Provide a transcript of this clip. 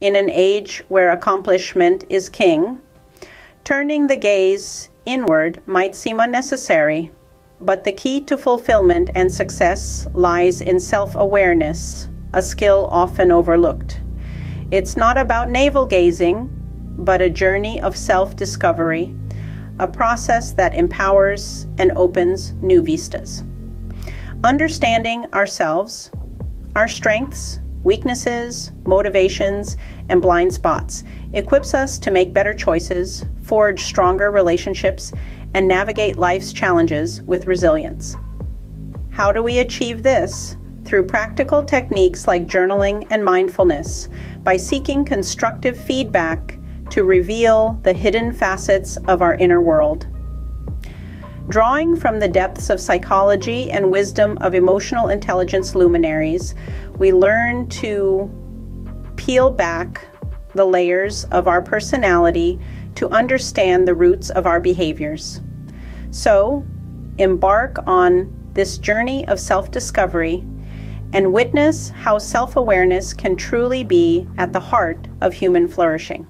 in an age where accomplishment is king, turning the gaze inward might seem unnecessary, but the key to fulfillment and success lies in self awareness, a skill often overlooked. It's not about navel gazing, but a journey of self discovery, a process that empowers and opens new vistas. Understanding ourselves, our strengths, weaknesses, motivations, and blind spots equips us to make better choices, forge stronger relationships, and navigate life's challenges with resilience. How do we achieve this? Through practical techniques like journaling and mindfulness, by seeking constructive feedback to reveal the hidden facets of our inner world. Drawing from the depths of psychology and wisdom of emotional intelligence luminaries, we learn to peel back the layers of our personality to understand the roots of our behaviors. So, embark on this journey of self discovery and witness how self awareness can truly be at the heart of human flourishing.